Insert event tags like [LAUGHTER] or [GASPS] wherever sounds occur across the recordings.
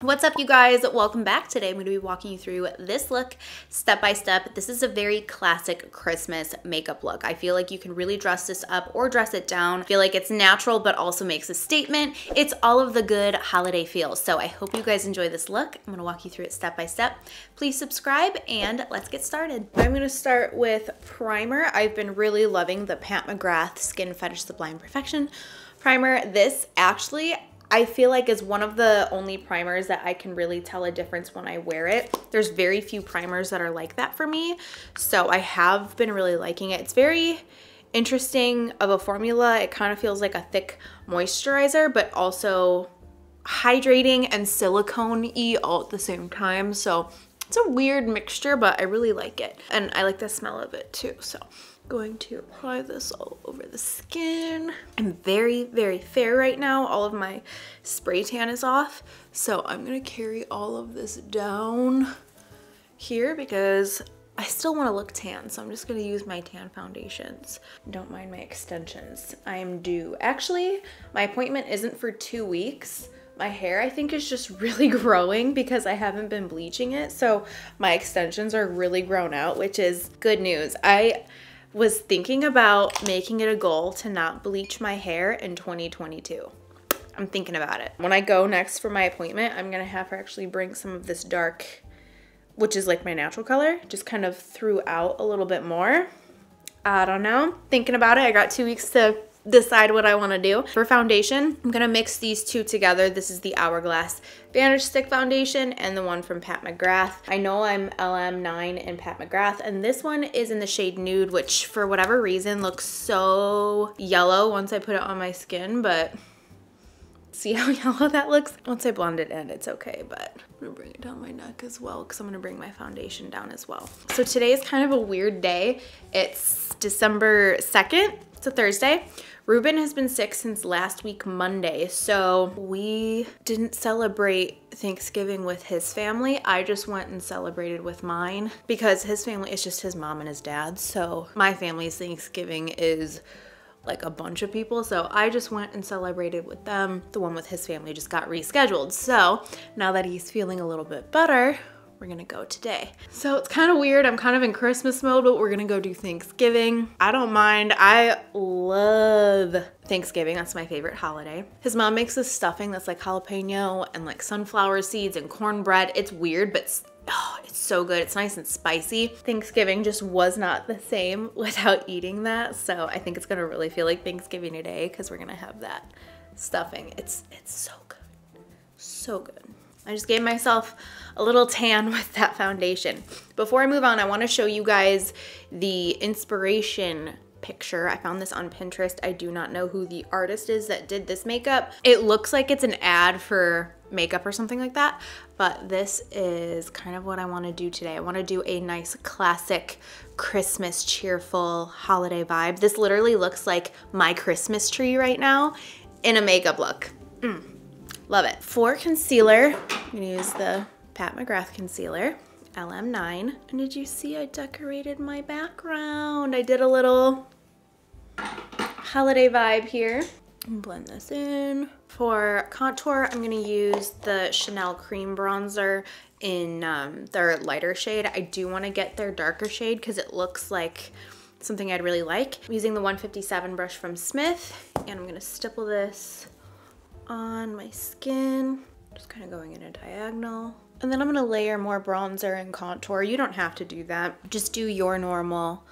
What's up you guys? Welcome back. Today I'm going to be walking you through this look step by step. This is a very classic Christmas makeup look. I feel like you can really dress this up or dress it down. I feel like it's natural but also makes a statement. It's all of the good holiday feels. So I hope you guys enjoy this look. I'm going to walk you through it step by step. Please subscribe and let's get started. I'm going to start with primer. I've been really loving the Pat McGrath Skin Fetish Sublime Perfection primer. This actually I feel like is one of the only primers that I can really tell a difference when I wear it. There's very few primers that are like that for me. So I have been really liking it. It's very interesting of a formula. It kind of feels like a thick moisturizer, but also hydrating and silicone-y all at the same time. So it's a weird mixture, but I really like it. And I like the smell of it too, so going to apply this all over the skin. I'm very, very fair right now. All of my spray tan is off. So I'm gonna carry all of this down here because I still wanna look tan. So I'm just gonna use my tan foundations. Don't mind my extensions. I am due. Actually, my appointment isn't for two weeks my hair I think is just [LAUGHS] really growing because I haven't been bleaching it so my extensions are really grown out which is good news I was thinking about making it a goal to not bleach my hair in 2022. I'm thinking about it. When I go next for my appointment, I'm gonna have her actually bring some of this dark, which is like my natural color, just kind of throughout a little bit more. I don't know. Thinking about it, I got two weeks to decide what I want to do. For foundation, I'm going to mix these two together. This is the Hourglass Vanish Stick Foundation and the one from Pat McGrath. I know I'm LM9 in Pat McGrath and this one is in the shade Nude, which for whatever reason looks so yellow once I put it on my skin, but see how [LAUGHS] yellow that looks? Once I blend it in, it's okay, but I'm gonna bring it down my neck as well because I'm gonna bring my foundation down as well. So today is kind of a weird day. It's December 2nd, it's a Thursday. Ruben has been sick since last week Monday, so we didn't celebrate Thanksgiving with his family. I just went and celebrated with mine because his family is just his mom and his dad. So my family's Thanksgiving is like a bunch of people. So I just went and celebrated with them. The one with his family just got rescheduled. So now that he's feeling a little bit better, we're gonna go today. So it's kind of weird. I'm kind of in Christmas mode, but we're gonna go do Thanksgiving. I don't mind. I love Thanksgiving. That's my favorite holiday. His mom makes this stuffing that's like jalapeno and like sunflower seeds and cornbread. It's weird, but oh, it's so good. It's nice and spicy. Thanksgiving just was not the same [LAUGHS] without eating that. So I think it's gonna really feel like Thanksgiving today because we're gonna have that stuffing. It's, it's so good, so good. I just gave myself a little tan [LAUGHS] with that foundation. Before I move on, I wanna show you guys the inspiration picture. I found this on Pinterest. I do not know who the artist is that did this makeup. It looks like it's an ad for makeup or something like that, but this is kind of what I wanna do today. I wanna do a nice classic Christmas cheerful holiday vibe. This literally looks like my Christmas tree right now in a makeup look. Mm. Love it. For concealer, I'm gonna use the Pat McGrath concealer, LM9. And did you see I decorated my background? I did a little holiday vibe here. Blend this in. For contour, I'm gonna use the Chanel Cream Bronzer in um, their lighter shade. I do wanna get their darker shade because it looks like something I'd really like. I'm using the 157 brush from Smith and I'm gonna stipple this on my skin. Just kind of going in a diagonal. And then I'm gonna layer more bronzer and contour. You don't have to do that. Just do your normal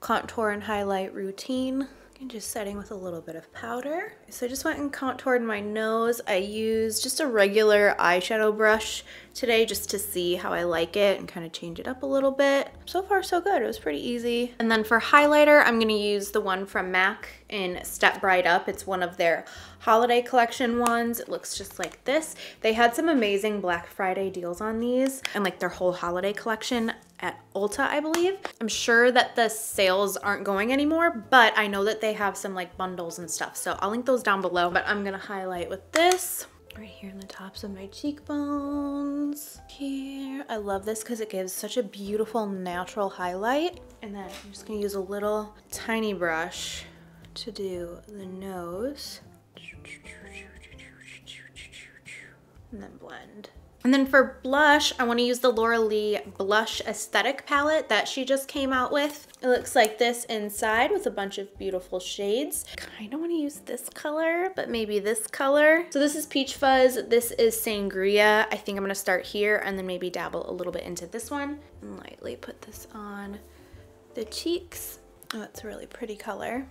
contour and highlight routine. And just setting with a little bit of powder. So I just went and contoured my nose. I used just a regular eyeshadow brush today just to see how I like it and kind of change it up a little bit. So far so good, it was pretty easy. And then for highlighter, I'm gonna use the one from MAC in Step Bright Up. It's one of their holiday collection ones. It looks just like this. They had some amazing Black Friday deals on these and like their whole holiday collection at Ulta, I believe. I'm sure that the sales aren't going anymore, but I know that they have some like bundles and stuff. So I'll link those down below, but I'm gonna highlight with this right here in the tops of my cheekbones here. I love this because it gives such a beautiful natural highlight. And then I'm just gonna use a little tiny brush to do the nose. And then blend And then for blush, I want to use the Laura Lee Blush Aesthetic palette that she just came out with. It looks like this inside with a bunch of beautiful shades. I kind of want to use this color, but maybe this color. So this is Peach Fuzz. This is Sangria. I think I'm going to start here and then maybe dabble a little bit into this one. And lightly put this on the cheeks. Oh, that's a really pretty color.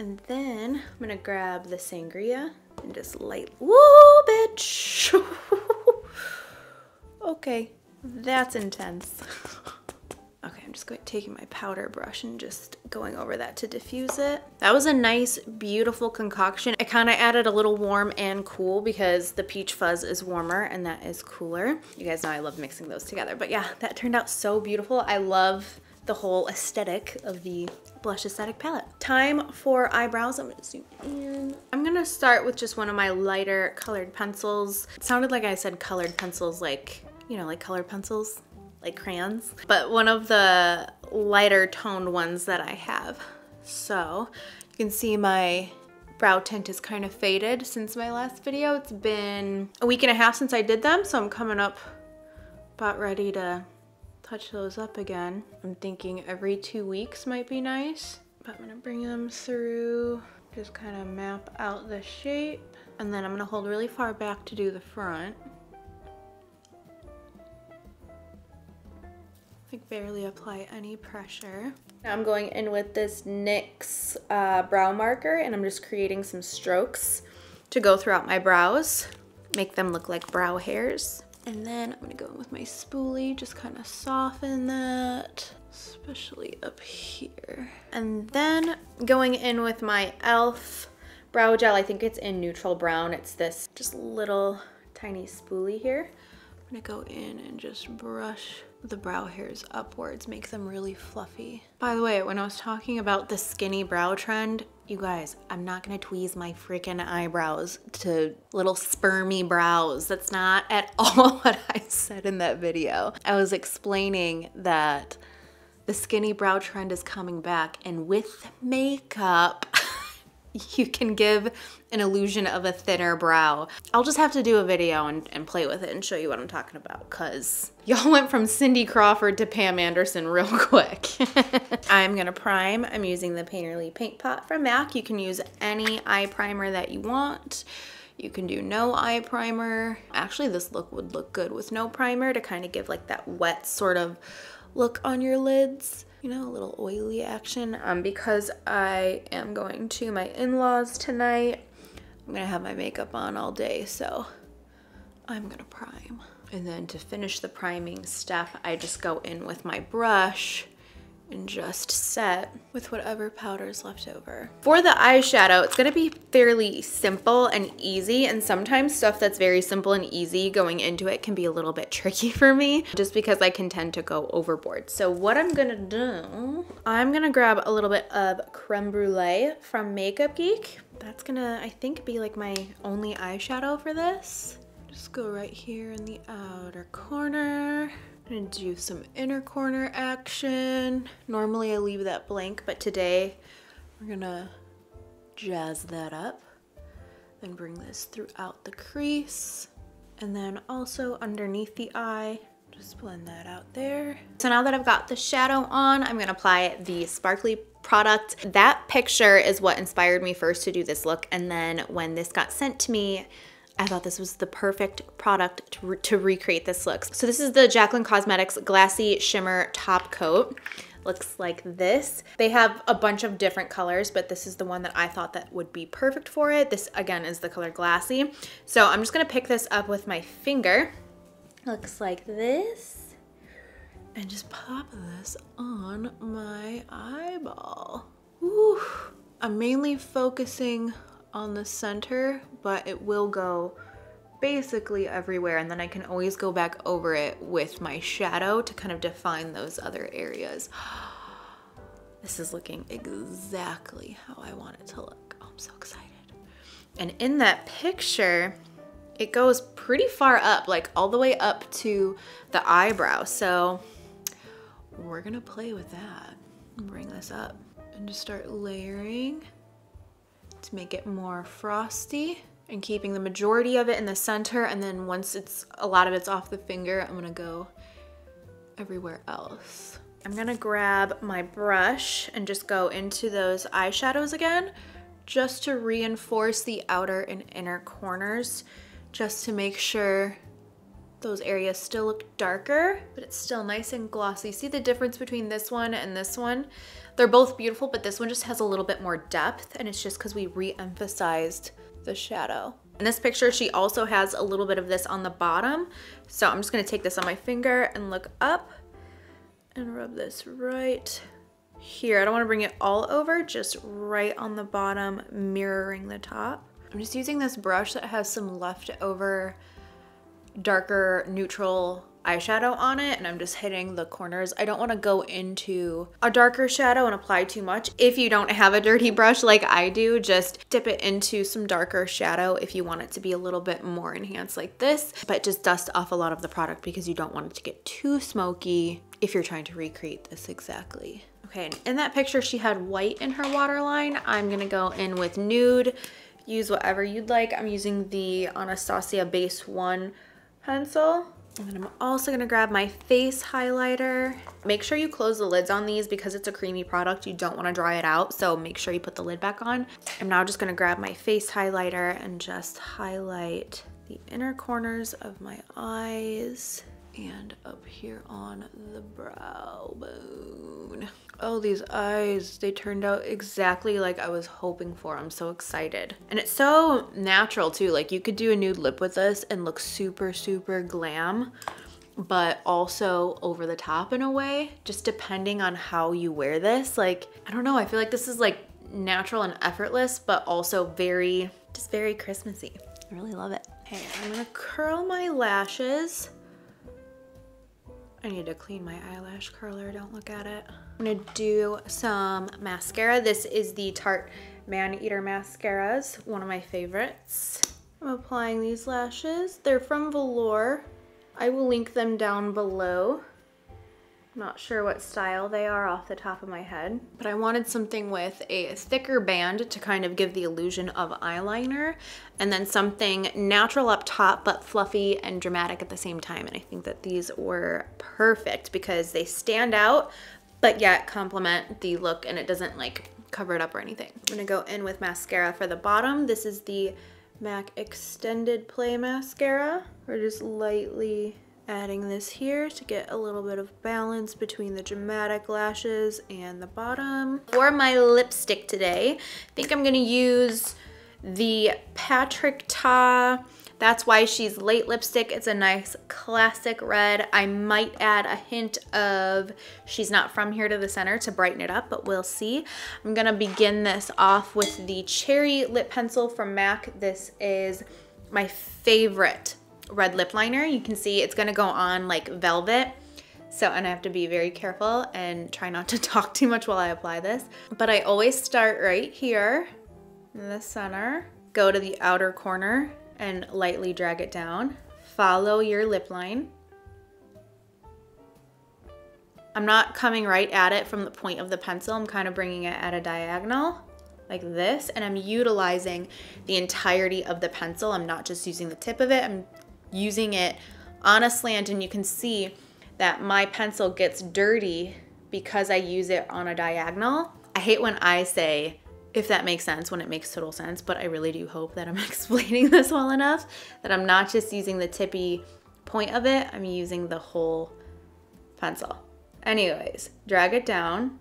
And then I'm going to grab the Sangria and just light, whoa, bitch. [LAUGHS] okay, that's intense. [LAUGHS] okay, I'm just going taking my powder brush and just going over that to diffuse it. That was a nice, beautiful concoction. I kind of added a little warm and cool because the peach fuzz is warmer and that is cooler. You guys know I love mixing those together, but yeah, that turned out so beautiful. I love the whole aesthetic of the blush aesthetic palette. Time for eyebrows. I'm gonna zoom in. I'm gonna start with just one of my lighter colored pencils. It sounded like I said colored pencils like, you know, like colored pencils, like crayons. But one of the lighter toned ones that I have. So you can see my brow tint is kind of faded since my last video. It's been a week and a half since I did them, so I'm coming up about ready to touch those up again. I'm thinking every two weeks might be nice, but I'm gonna bring them through, just kind of map out the shape, and then I'm gonna hold really far back to do the front. Like barely apply any pressure. Now I'm going in with this NYX uh, brow marker and I'm just creating some strokes to go throughout my brows, make them look like brow hairs. And then I'm gonna go in with my spoolie, just kind of soften that, especially up here. And then going in with my e.l.f. brow gel, I think it's in neutral brown. It's this just little tiny spoolie here. I'm gonna go in and just brush the brow hairs upwards, make them really fluffy. By the way, when I was talking about the skinny brow trend, you guys, I'm not gonna tweeze my freaking eyebrows to little spermy brows. That's not at [LAUGHS] all what I said in that video. I was explaining that the skinny brow trend is coming back and with makeup, [LAUGHS] [LAUGHS] you can give an illusion of a thinner brow. I'll just have to do a video and, and play with it and show you what I'm talking about because [LAUGHS] y'all went from Cindy Crawford to Pam Anderson real [LAUGHS] quick. I'm gonna prime. I'm using the Painterly Paint Pot from MAC. You can use any eye primer that you want. You can do no eye primer. Actually, this look would look good with no primer to kind of give like that wet sort of look on your lids you know, a little oily action. Um, because I am going to my in-laws tonight, I'm gonna have my makeup on all day, so I'm gonna prime. And then to finish the priming step, I just go in with my brush and just set with whatever powder is left over. For the eyeshadow, it's gonna be fairly simple and easy and sometimes stuff that's very simple and easy going into it can be a little bit [LAUGHS] tricky for me just because I can tend to go overboard. So what I'm gonna do, I'm gonna grab a little bit of creme brulee from Makeup Geek. That's gonna, I think, be like my only eyeshadow for this. Just go right here in the outer corner. I'm gonna do some inner corner action. Normally I leave that blank, but today we're gonna jazz that up. Then bring this throughout the crease. And then also underneath the eye, just blend that out there. So now that I've got the shadow on, I'm gonna apply the sparkly product. That picture is what inspired me first to do this look. And then when this got sent to me, I thought this was the perfect product to, re to recreate this look. So this is the Jaclyn Cosmetics Glassy Shimmer Top Coat looks like this. They have a bunch of different colors, but this is the one that I thought that would be perfect for it. This again is the color Glassy. So I'm just gonna pick this up with my finger. Looks like this. And just pop this on my eyeball. Woo. I'm mainly focusing on the center, but it will go basically everywhere and then I can always go back over it with my shadow to kind of define those other areas. [GASPS] This is looking exactly how I want it to look. Oh, I'm so excited. And in that picture, it goes pretty far up, like all the way up to the eyebrow. So we're gonna play with that and bring this up and just start layering to make it more frosty. and keeping the majority of it in the center. And then once it's a lot of it's off the finger, I'm gonna go everywhere else. I'm gonna grab my brush and just go into those eyeshadows again, just to reinforce the outer and inner corners, just to make sure those areas still look darker, but it's still nice and glossy. See the difference between this one and this one? They're both beautiful, but this one just has a little bit more depth and it's just because we re-emphasized the shadow. In this picture, she also has a little bit of this on the bottom. So I'm just gonna take this on my finger and look up and rub this right here. I don't wanna bring it all over, just right on the bottom, mirroring the top. I'm just using this brush that has some leftover darker neutral eyeshadow on it and I'm just hitting the corners. I don't want to go into a darker shadow and apply too much. If you don't have a dirty brush like I do, just dip it into some darker shadow if you want it to be a little bit more enhanced like this, but just dust off a lot of the product because you don't want it to get too smoky if you're trying to recreate this exactly. Okay, in that picture she had white in her waterline. I'm gonna go in with nude. Use whatever you'd like. I'm using the Anastasia Base 1 pencil. And I'm also gonna grab my face highlighter. Make sure you close the lids on these because it's a creamy product. You don't wanna dry it out, so make sure you put the lid back on. I'm now just gonna grab my face highlighter and just highlight the inner corners of my eyes and up here on the brow bone. Oh, these eyes, they turned out exactly like I was hoping for. I'm so excited. And it's so natural too. Like you could do a nude lip with this and look super, super glam, but also over the top in a way, just depending on how you wear this. Like, I don't know, I feel like this is like natural and effortless, but also very, just very Christmassy. I really love it. Okay, I'm gonna curl my lashes. I need to clean my eyelash curler, don't look at it. I'm gonna do some mascara. This is the Tarte Man Eater Mascaras, one of my favorites. I'm applying these lashes. They're from Velour. I will link them down below. Not sure what style they are off the top of my head, but I wanted something with a thicker band to kind of give the illusion of eyeliner and then something natural up top but fluffy and dramatic at the same time. And I think that these were perfect because they stand out but yet complement the look and it doesn't like cover it up or anything. I'm gonna go in with mascara for the bottom. This is the MAC Extended Play Mascara. We're just lightly adding this here to get a little bit of balance between the dramatic lashes and the bottom. For my lipstick today, I think I'm gonna use the Patrick Ta that's why she's late lipstick. It's a nice classic red. I might add a hint of she's not from here to the center to brighten it up, but we'll see. I'm gonna begin this off with the Cherry Lip Pencil from MAC. This is my favorite red lip liner. You can see it's gonna go on like velvet. So, and I have to be very careful and try not to [LAUGHS] talk too much while I apply this. But I always start right here in the center, go to the outer corner and lightly drag it down. Follow your lip line. I'm not coming right at it from the point of the pencil. I'm kind of bringing it at a diagonal like this and I'm utilizing the entirety of the pencil. I'm not just using the tip of it. I'm using it on a slant and you can see that my pencil gets dirty because I use it on a diagonal. I hate when I say, if that makes sense, when it makes total sense, but I really do hope that I'm [LAUGHS] explaining this well enough, that I'm not just using the tippy point of it, I'm using the whole pencil. Anyways, drag it down.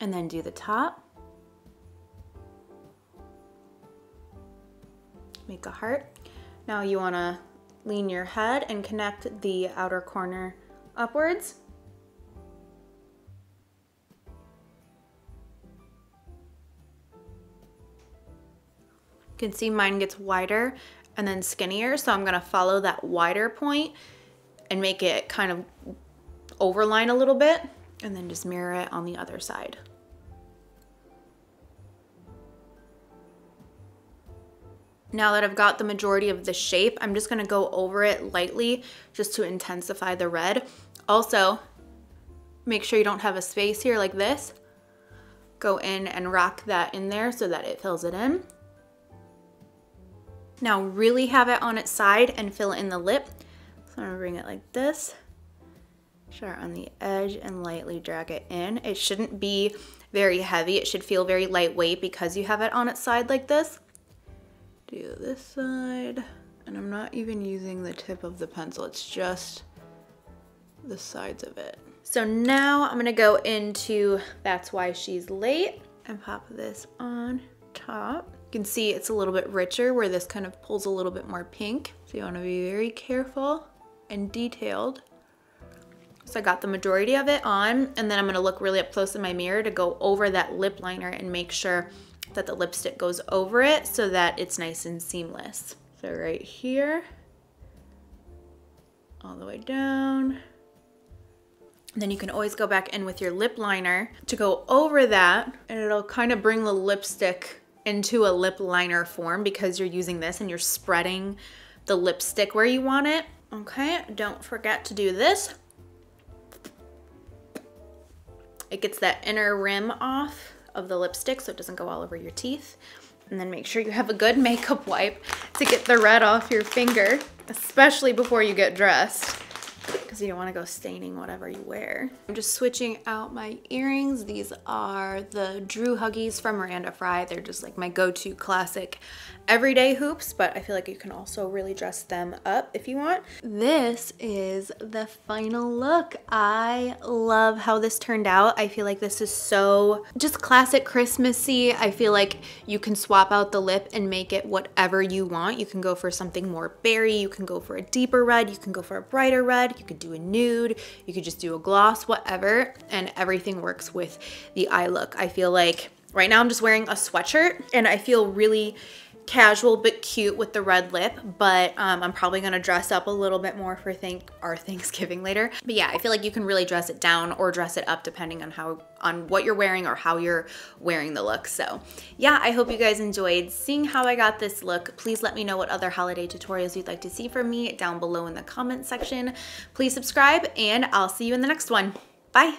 And then do the top. Make a heart. Now you wanna lean your head and connect the outer corner upwards. You can see mine gets wider and then skinnier, so I'm gonna follow that wider point and make it kind of overline a little bit and then just mirror it on the other side. Now that I've got the majority of the shape, I'm just gonna go over it lightly just to intensify the red. Also, make sure you don't have a space here like this. go in and rock that in there so that it fills it in. Now really have it on its side and fill in the lip. So I'm gonna bring it like this, start on the edge and lightly drag it in. It shouldn't be very heavy. It should feel very lightweight because you have it on its side like this. Do this side, and I'm not even using the tip of the pencil. It's just the sides of it. So now I'm gonna go into That's Why She's Late and pop this on top. You can see it's a little bit richer where this kind of pulls a little bit more pink. So you wanna be very careful and detailed. So I got the majority of it on and then I'm gonna look really up close in my mirror to go over that lip liner and make sure that the lipstick goes over it so that it's nice and seamless. So right here, all the way down. Then you can always go back in with your lip liner to go over that and it'll kind of bring the lipstick into a lip liner form because you're using this and you're spreading the lipstick where you want it. Okay, don't forget to do this. It gets that inner rim off of the lipstick so it doesn't go all over your teeth. And then make sure you have a good makeup wipe to get the red off your finger, especially before you get dressed because you don't want to go staining whatever you wear. I'm just switching out my earrings. These are the Drew Huggies from Miranda Frye. They're just like my go-to classic everyday hoops, but I feel like you can also really dress them up if you want. This is the final look. I love how this turned out. I feel like this is so just classic Christmassy. I feel like you can swap out the lip and make it whatever you want. You can go for something more berry. You can go for a deeper red. You can go for a brighter red. You could do a nude. You could just do a gloss, whatever. And everything works with the eye look. I feel like right now I'm just wearing a sweatshirt and I feel really casual but cute with the red lip, but um, I'm probably gonna dress up a little bit more for think our Thanksgiving later. But yeah, I feel like you can really dress it down or dress it up depending on how on what you're wearing or how you're wearing the look. So yeah, I hope you guys enjoyed seeing how I got this look. Please let me know what other holiday tutorials you'd like to see from me down below in the comment section. Please subscribe and I'll see you in the next one. Bye.